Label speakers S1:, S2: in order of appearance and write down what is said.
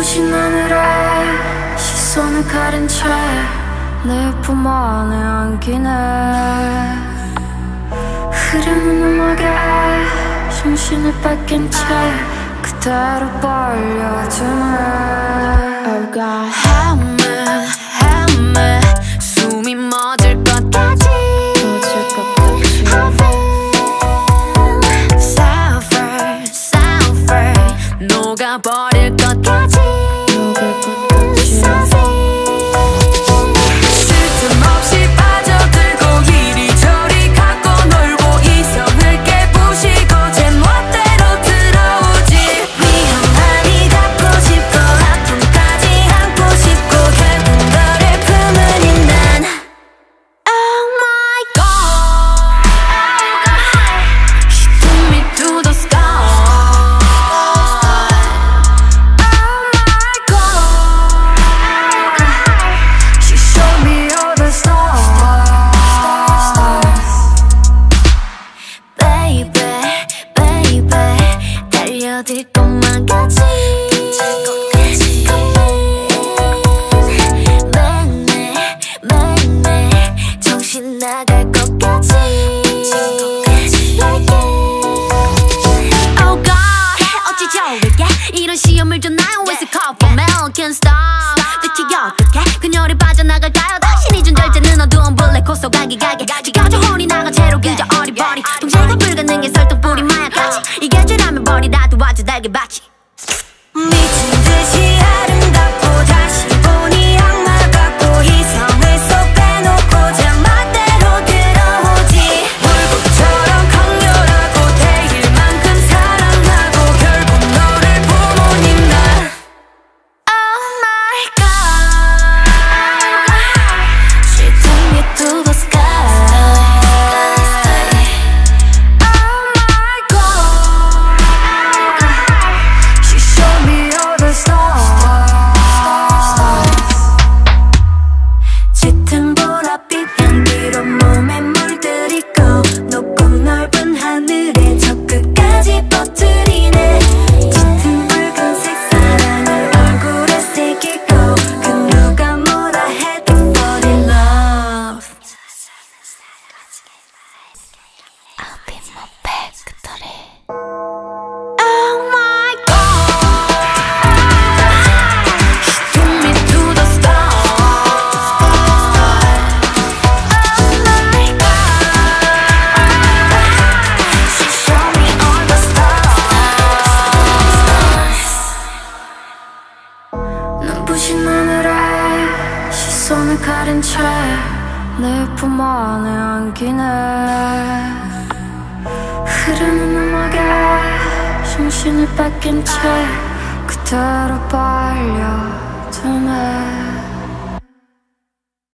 S1: 눈부신 하늘에 시선을 가린 채 내 품 안에 안기네. 흐르는 음악에 정신을 뺏긴 채 그대로 벌려주네. Oh God help me help me 숨이 멎을 것 같지. I feel suffer suffer 녹아버릴 그녀를 빠져나갈까요 당신이 준 절제는 어두운 블랙홀 가기 가게. 지겨져 혼이 나간 채로 그저 어리버리. 통제가 불가능해 설득 뿌리 마약같이. 이게 죄라면 버리라 도 와줘 달걀밭이 미친 듯이 아름 눈부신 하늘에 시선을 가린 채 내 품 안에 안기네. 흐르는 음악에 정신을 뺏긴 채 그대로 빨려드네.